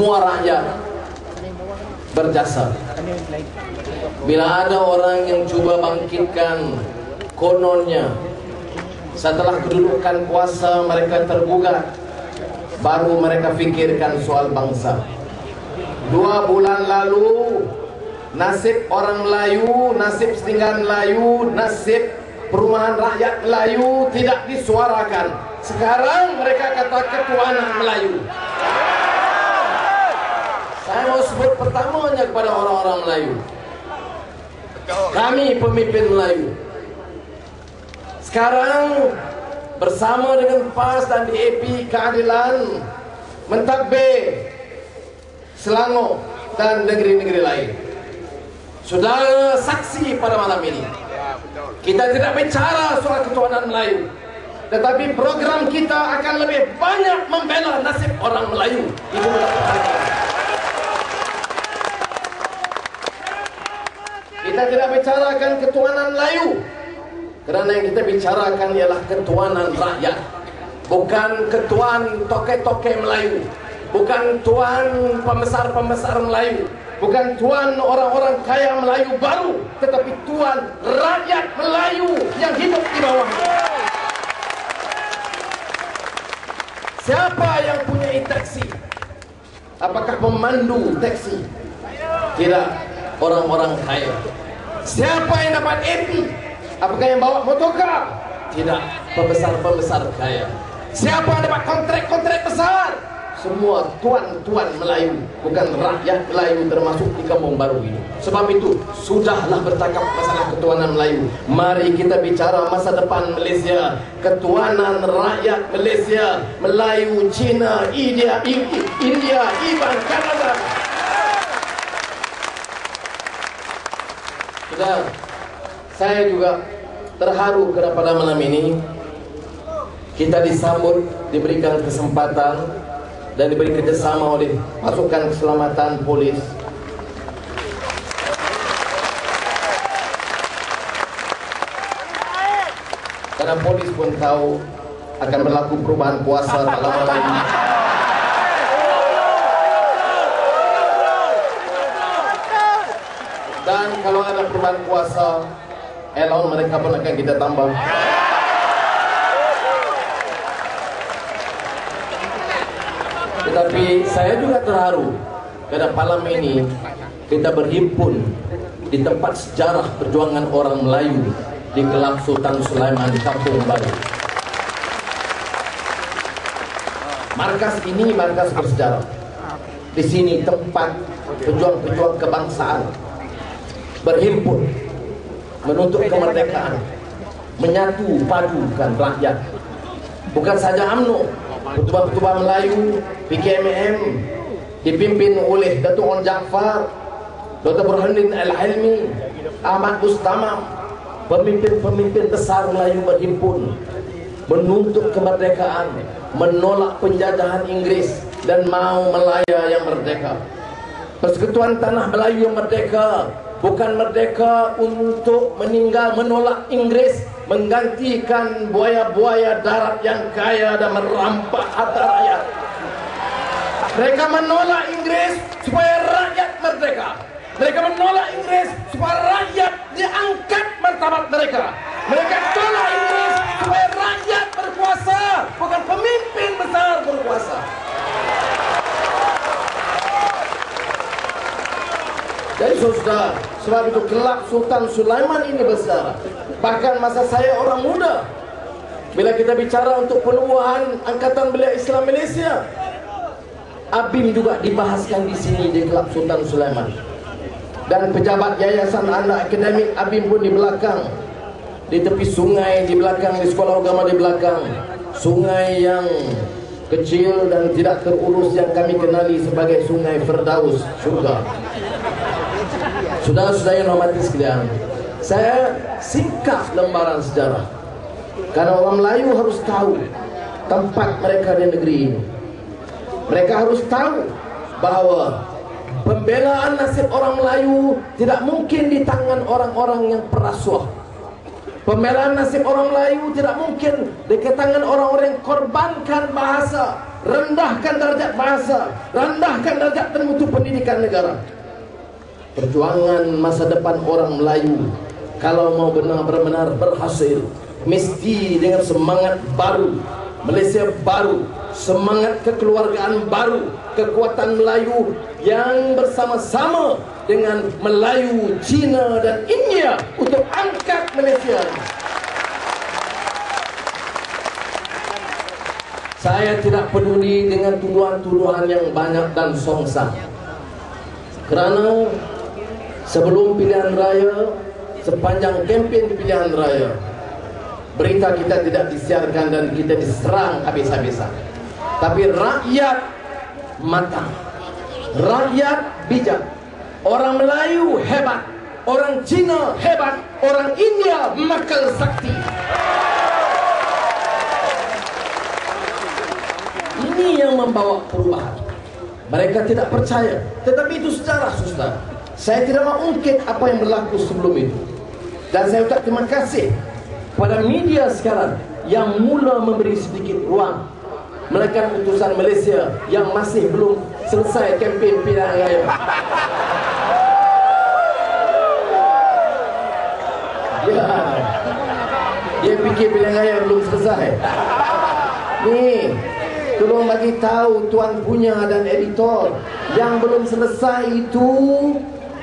semua rakyat berjasa. Bila ada orang yang cuba bangkitkan kononnya setelah kedudukan kuasa mereka tergugat baru mereka fikirkan soal bangsa. Dua bulan lalu nasib orang Melayu, nasib setinggan Melayu, nasib perumahan rakyat Melayu tidak disuarakan. Sekarang mereka kata ketuanan Melayu. Saya mau sebut pertamanya kepada orang-orang Melayu. Kami pemimpin Melayu. Sekarang bersama dengan PAS dan DAP Keadilan mentadbir Selangor dan negeri-negeri lain. Saudara saksi pada malam ini. Kita tidak bicara soal ketuanan Melayu. Tetapi program kita akan lebih banyak membela nasib orang Melayu. Itu Kita tidak bicarakan ketuanan Melayu. Kerana yang kita bicarakan ialah ketuanan rakyat. Bukan ketuan toke-toke Melayu. Bukan tuan pembesar-pembesar Melayu. Bukan tuan orang-orang kaya Melayu baru. Tetapi tuan rakyat Melayu yang hidup di bawah siapa yang punya taksi? Apakah pemandu taksi? Tidak. Orang-orang kaya siapa yang dapat AP apakah yang bawa motorkar tidak. Pembesar-pembesar kaya siapa yang dapat kontrak-kontrak besar? Semua tuan-tuan Melayu bukan rakyat Melayu termasuk di kampung baru ini. Sebab itu sudahlah bertakap masalah ketuanan Melayu. Mari kita bicara masa depan Malaysia. Ketuanan rakyat Malaysia. Melayu, Cina, India India, Iban, Kanada sudah saya juga terharu kepada malam ini kita disambut diberikan kesempatan dan diberi kerjasama oleh pasukan keselamatan polis. Karena polis pun tahu akan berlaku perubahan kuasa tak lama lagi dan kalau ada perubahan kuasa elon mereka pun akan kita tambah. Tetapi saya juga terharu Karena malam ini Kita berhimpun Di tempat sejarah perjuangan orang Melayu Di Kelab Sultan Sulaiman Kampung Baru. Markas ini markas bersejarah. Di sini tempat Pejuang-pejuang kebangsaan Berhimpun. Menuntut kemerdekaan. Menyatu padukan rakyat. Bukan saja UMNO Petuah-petuah Melayu PKMM dipimpin oleh Datuk On Jaafar Dr. Burhanuddin Al-Hilmi Ahmad Bustama pemimpin-pemimpin besar Melayu berhimpun menuntut kemerdekaan menolak penjajahan Inggris dan mau Melaya yang merdeka. Persekutuan Tanah Melayu yang merdeka bukan merdeka untuk meninggal menolak Inggris menggantikan buaya-buaya darat yang kaya dan merampak harta rakyat. Mereka menolak Inggris supaya rakyat merdeka. Mereka menolak Inggris supaya rakyat diangkat martabat mereka. Mereka tolak Inggris supaya rakyat berkuasa, bukan pemimpin besar berkuasa. Jadi saudara, sebab itu kelak Sultan Sulaiman ini besar. Bahkan masa saya orang muda, bila kita bicara untuk penubuhan Angkatan Belia Islam Malaysia, ABIM juga dibahaskan di sini di kelab Sultan Sulaiman. Dan pejabat Yayasan Anak Akademik ABIM pun di belakang. Di tepi sungai di belakang, di sekolah agama di belakang. Sungai yang kecil dan tidak terurus yang kami kenali sebagai Sungai Firdaus juga. Saudara-saudara yang hormati sekalian, saya singkat lembaran sejarah. Karena orang Melayu harus tahu tempat mereka di negeri ini. Mereka harus tahu bahawa pembelaan nasib orang Melayu tidak mungkin di tangan orang-orang yang perasuah. Pembelaan nasib orang Melayu tidak mungkin di tangan orang-orang yang korbankan bahasa rendahkan darjat bahasa, rendahkan darjat dan mutu pendidikan negara. Perjuangan masa depan orang Melayu kalau mau benar-benar berhasil mesti dengan semangat baru Malaysia baru semangat kekeluargaan baru kekuatan Melayu yang bersama-sama dengan Melayu, Cina dan India untuk angkat Malaysia. Saya tidak peduli dengan tuduhan-tuduhan yang banyak dan songsa Kerana sebelum pilihan raya sepanjang kempen pilihan raya berita kita tidak disiarkan dan kita diserang habis-habisan. Tapi rakyat matang. Rakyat bijak. Orang Melayu hebat. Orang Cina hebat. Orang India makal sakti. Ini yang membawa perubahan. Mereka tidak percaya. Tetapi itu sejarah susah saya tidak mau ungkit apa yang berlaku sebelum itu dan saya ucap terima kasih kepada media sekarang yang mula memberi sedikit ruang melekat utusan Malaysia yang masih belum selesai kempen pilihan raya. Ya. Dia fikir pilihan raya belum selesai. Ni, tolong bagi tahu tuan punya dan editor yang belum selesai itu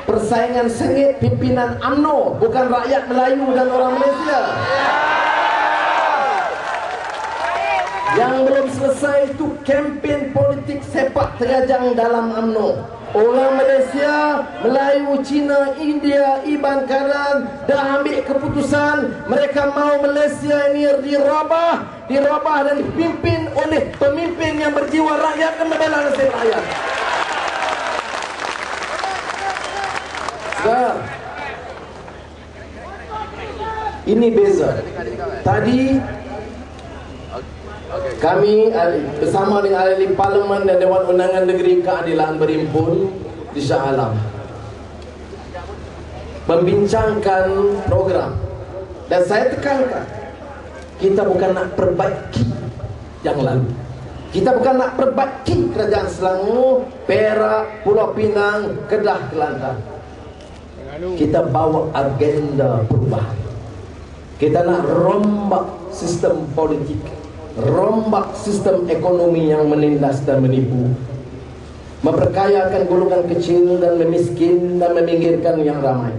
persaingan sengit pimpinan AMNO bukan rakyat Melayu dan orang Malaysia. Yang belum selesai itu kempen politik sepak terajang dalam AMNO orang Malaysia, Melayu, Cina, India, Iban Karan dah ambil keputusan mereka mau Malaysia ini dirabah dirabah dan dipimpin oleh pemimpin yang berjiwa rakyat dan membela nasib rakyat Sekarang Ini beza. Tadi Kami bersama dengan ahli parlimen dan Dewan Undangan Negeri Keadilan berimpun di Shah Alam Membincangkan program. Dan saya tekankan Kita bukan nak perbaiki yang lalu. Kita bukan nak perbaiki kerajaan Selangor, Perak, Pulau Pinang, Kedah, Kelantan kita bawa agenda perubahan. Kita nak rombak sistem politik rombak sistem ekonomi yang menindas dan menipu. Memperkayakan golongan kecil dan memiskin dan meminggirkan yang ramai.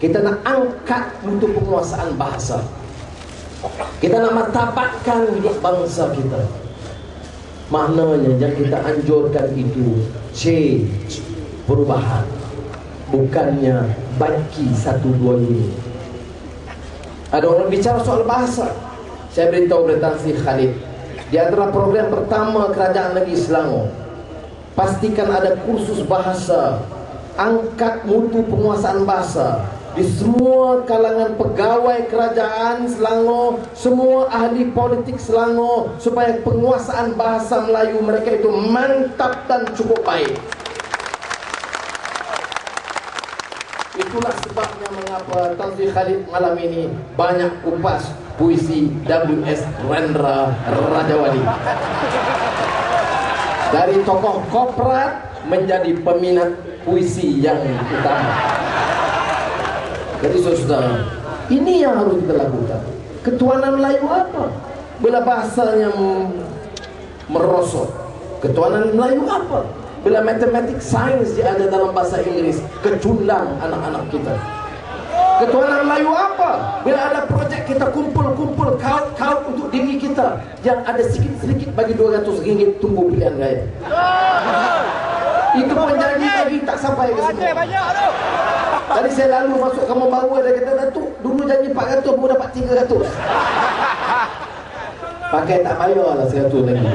Kita nak angkat untuk penguasaan bahasa. Kita nak matabatkan hidup bangsa kita. Maknanya yang kita anjurkan itu change perubahan bukannya baiki satu dua ini. Ada orang bicara soal bahasa. Saya beritahu kepada Tan Sri Khalid. Di antara program pertama kerajaan negeri Selangor pastikan ada kursus bahasa angkat mutu penguasaan bahasa di semua kalangan pegawai kerajaan Selangor, semua ahli politik Selangor supaya penguasaan bahasa Melayu mereka itu mantap dan cukup baik. Itulah sebabnya mengapa Tan Sri Khalid malam ini banyak kupas puisi W.S. Rendra Rajawali. Dari tokoh korporat menjadi peminat puisi yang utama. Jadi saudara, ini yang harus kita lakukan. Ketuanan Melayu apa? Bila bahasanya merosot. Ketuanan Melayu apa? Bila matematik sains dia ada dalam bahasa Inggeris Kecundang anak-anak kita. Ketuanan Melayu apa? Bila ada projek kita kumpul-kumpul kaut-kaut untuk diri kita Yang ada sedikit-sedikit bagi 200 ringgit tunggu pilihan raya. Itu pun janji lagi tak sampai ke sini Tadi saya lalu masuk kamu baru ada kata Datuk Dulu janji 400 baru dapat 300 Pakai tak bayar lah 100 lagi